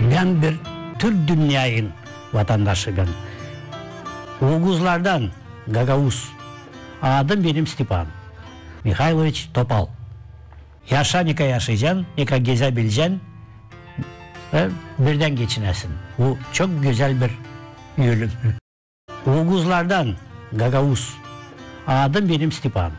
Ben bir Türk dünyayın vatandaşıyım. Oğuzlardan Gagavuz. Adım benim Stepan. Mihailoviç Topal. Yaşa ne yaşayacaksın, ne kadar gezebileceksin ve birden geçinesin. Bu çok güzel bir yölüm. Oğuzlardan Gagavuz. Adım benim Stepan.